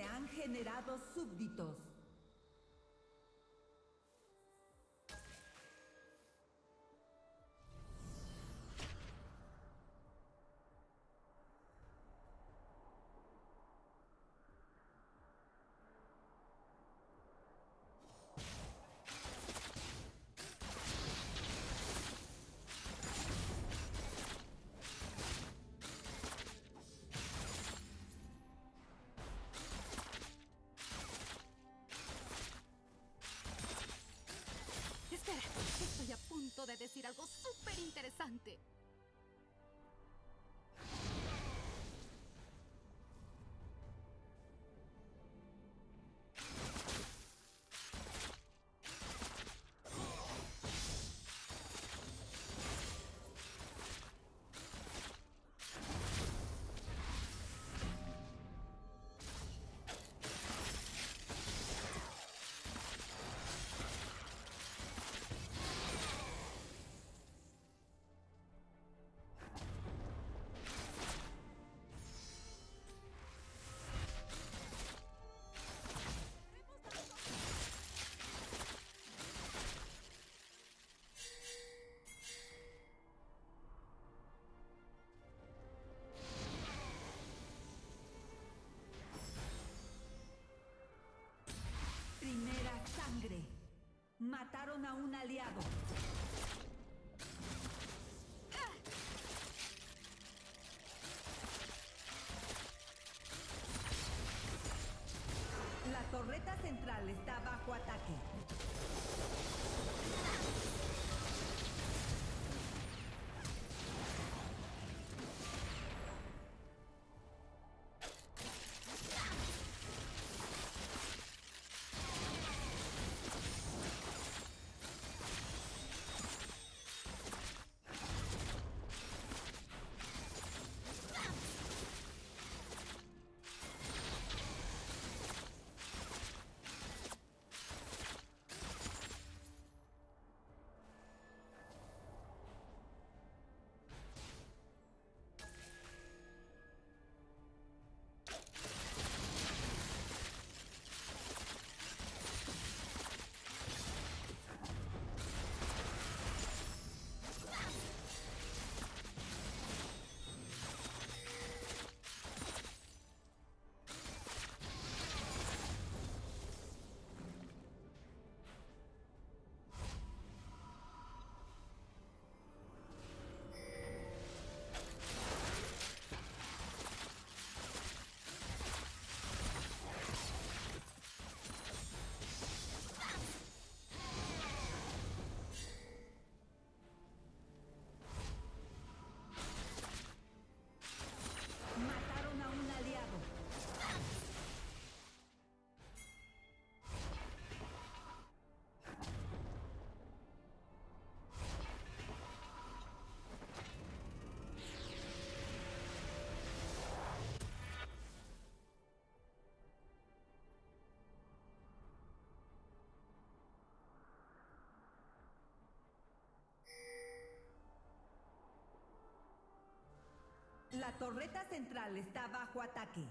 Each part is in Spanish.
Se han generado súbditos. Algo súper interesante. A un aliado. La torreta central está bajo ataque. La torreta central está bajo ataque.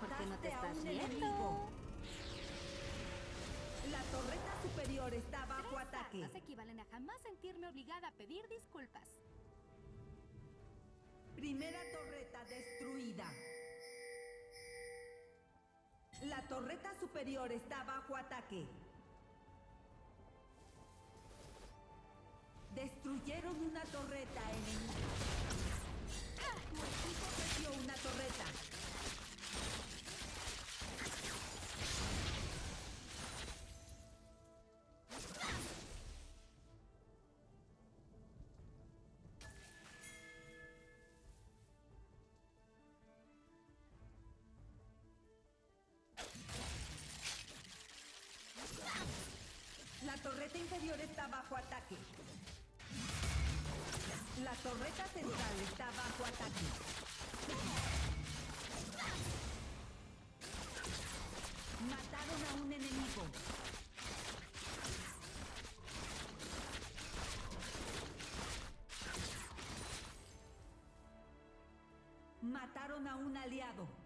¿Por qué no te Mataste a estás un viendo? enemigo. La torreta superior está bajo Tres ataque. actos equivalen a jamás sentirme obligada a pedir disculpas. Primera torreta destruida. La torreta superior está bajo ataque. Destruyeron una torreta enemiga. La torreta inferior está bajo ataque. La torreta central está bajo ataque. Mataron a un enemigo. Mataron a un aliado.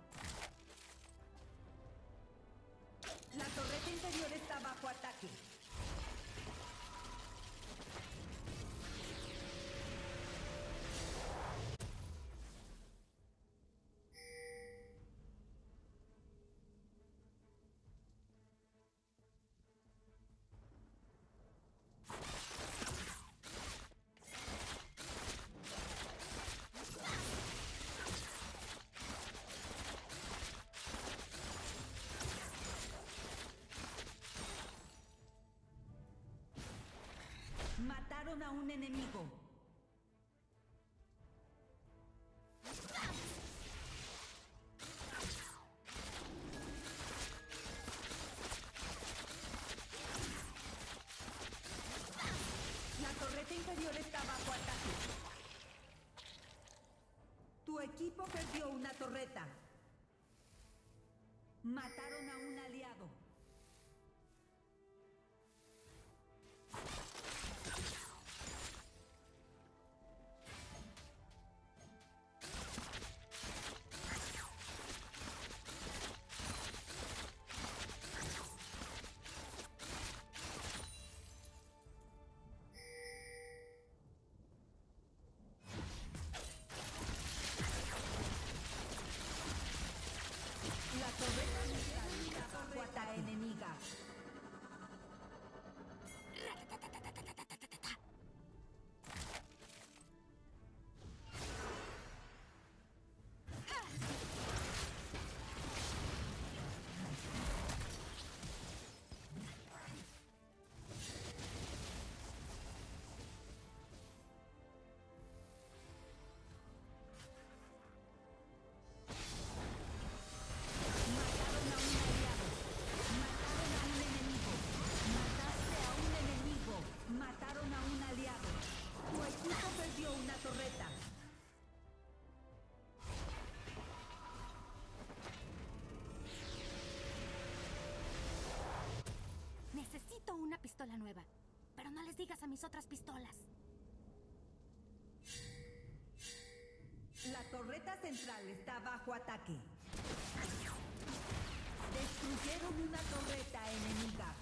A un enemigo. La torreta inferior está bajo ataque. Tu equipo perdió una torreta. Mataron pistola nueva. Pero no les digas a mis otras pistolas. La torreta central está bajo ataque. Destruyeron una torreta enemiga.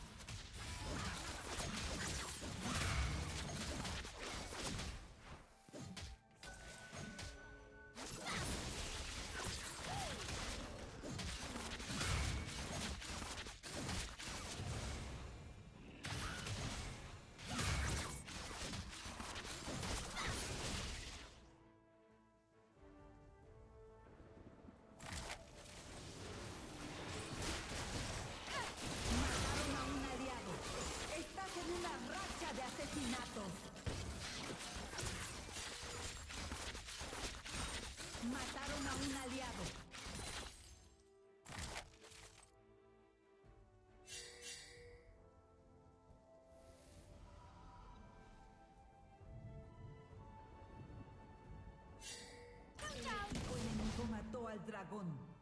Al dragón.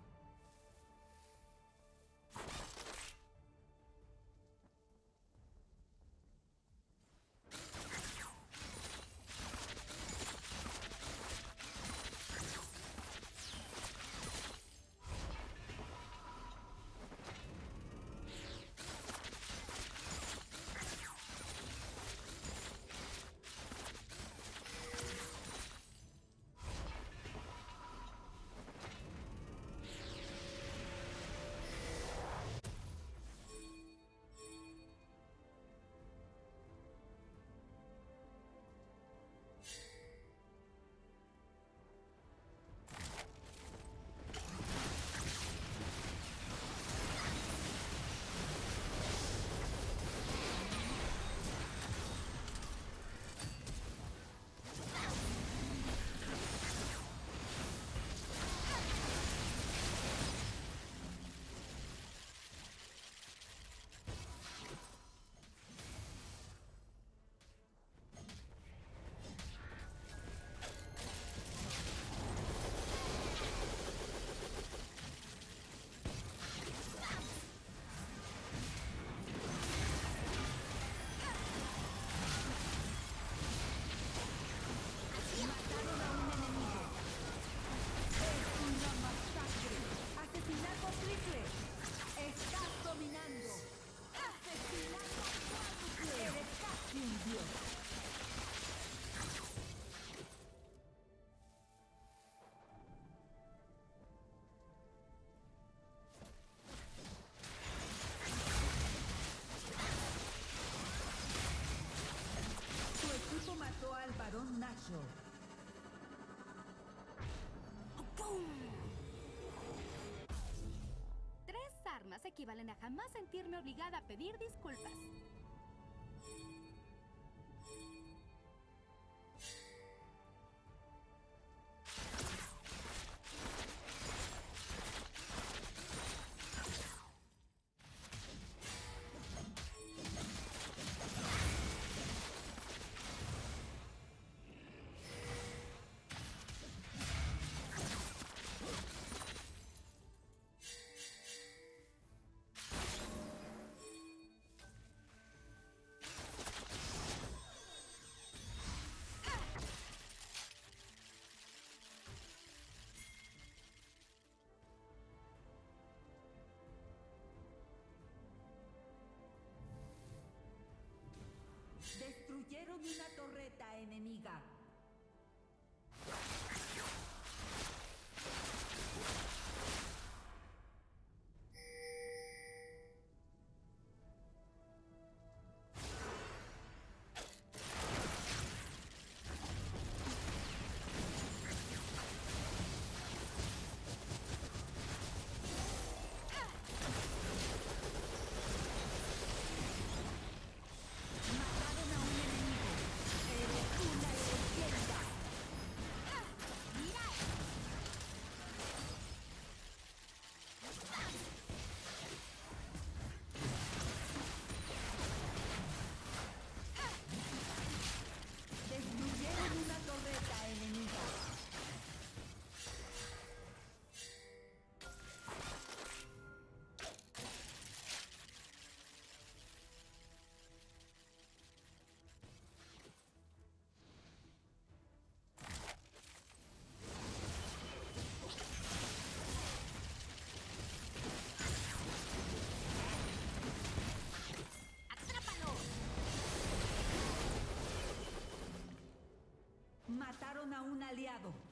Equivalen a jamás sentirme obligada a pedir disculpas. Destruyeron una A un aliado.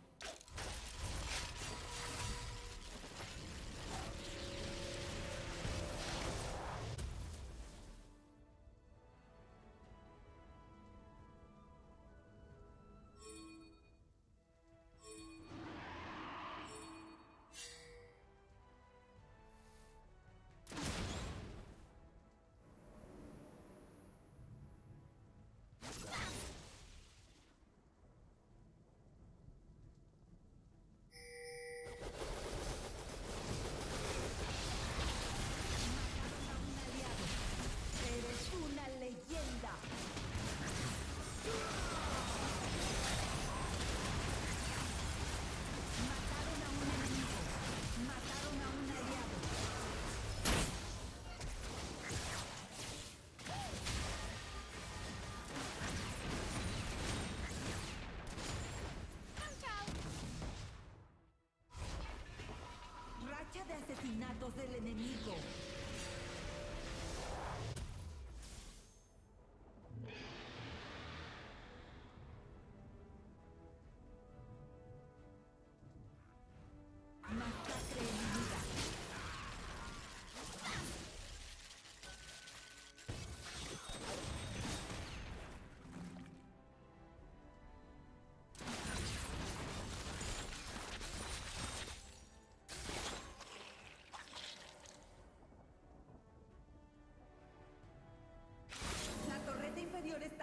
Asesinatos del enemigo.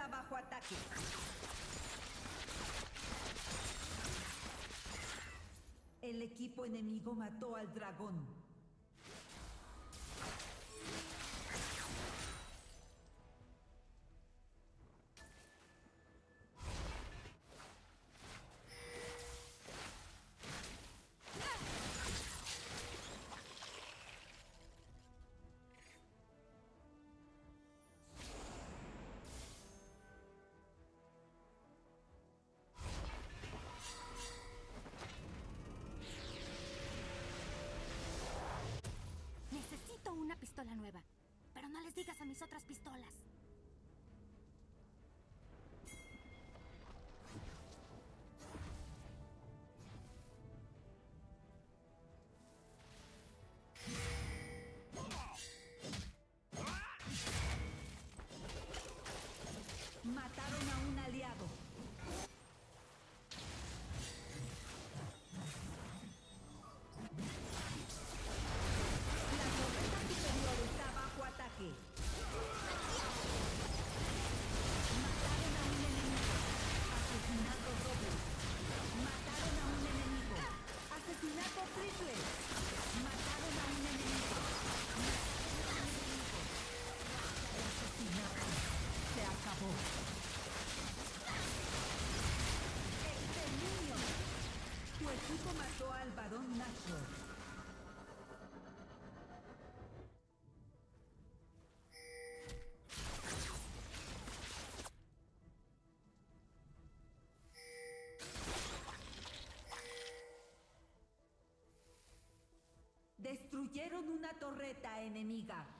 Bajo ataque. El equipo enemigo mató al dragón. mis otras pistolas. Destruyeron una torreta enemiga.